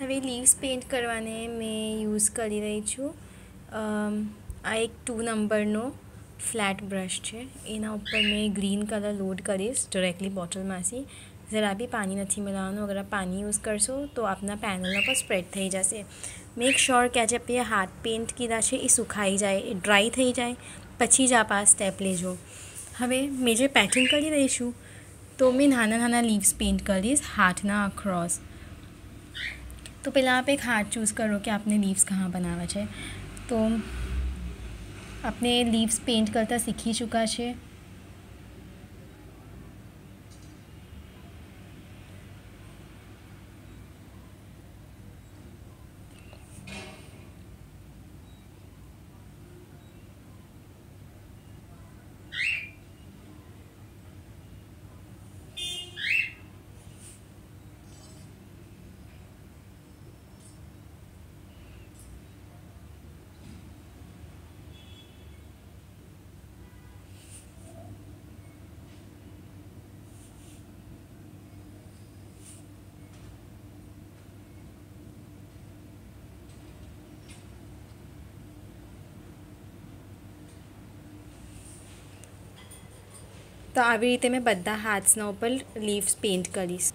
હવે leaves paint કરવાને મેં યુઝ કરી રહી છું. આ એક ટુ નંબરનો ફ્લેટ બ્રશ છે. એના ઉપર મેં ગ્રીન કલર લોડ કરીશ ડિરેક્ટલી બોટલમાંથી જરા બી પાણી નથી મિલાવવાનું. અગર પાણી યુઝ કરશો તો આપના પેનલના પર સ્પ્રેડ થઈ જશે. મેક શ્યોર કે આજે આપણે હાથ પેઇન્ટ કીધા છે, એ સુખાઈ જાય, એ ડ્રાય થઈ જાય, પછી જ આપ આ સ્ટેપ લેજો. હવે મેં જે પેકિંગ કરી રહીશું તો મેં નાના નાના લીવ્સ પેઇન્ટ કરીશ હાથના અક્રોસ તો પહેલાં આપ એક હાથ ચૂઝ કરો કે આપને લીવ્સ કहाँ બનાવવા છે. તો આપણે લીવ્સ પેઇન્ટ કરતાં શીખી ચૂક્યા છે. તો આવી રીતે મેં બધા હાથના ઉપર લીવ્સ પેઇન્ટ કરીશ.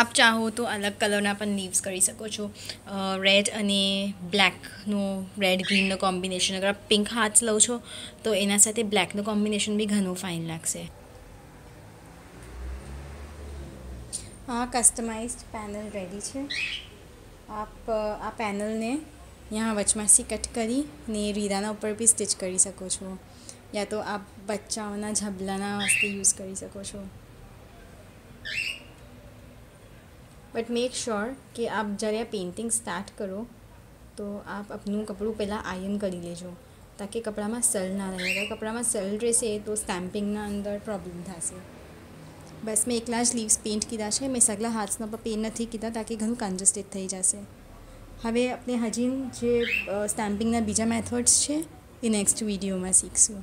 આપ ચાહો તો અલગ કલરના પણ લીવ્સ કરી શકો છો. રેડ અને બ્લેકનો રેડ ગ્રીનનો કોમ્બિનેશન અગર આપ પિંક હાર્ટ્સ લો છો, તો એના સાથે બ્લેકનું કોમ્બિનેશન બી ઘણું ફાઇન લાગશે. આ કસ્ટમાઇઝડ પેનલ રેડી છે. આપ, આ પેનલને ત્યાં વચમાંથી કટ કરી ને રીરાના ઉપર બી સ્ટિચ કરી શકો છો. યા તો આપ બચ્ચાઓના ઝબલાના વાસ્તે યુઝ કરી શકો છો. બટ મેક શ્યોર કે આપ જ્યારે આ પેઇન્ટિંગ સ્ટાર્ટ કરો, તો આપ આપનું કપડું પહેલાં આયન કરી લેજો, તાકે કપડામાં સલ ના રહે. અગર કપડામાં સલ રહેશે, તો સ્ટેમ્પિંગના અંદર પ્રોબ્લેમ થશે. બસ મેં એકલા જ લીવ્સ પેઇન્ટ કીધા છે. મેં સગલા હાથના પર પેઇન્ટ નથી કીધા, તાકે ઘણું કન્જસ્ટેડ થઈ જશે. હવે આપણે હજી જે સ્ટેમ્પિંગના બીજા મેથડ્સ છે, એ નેક્સ્ટ વિડીયોમાં શીખશું.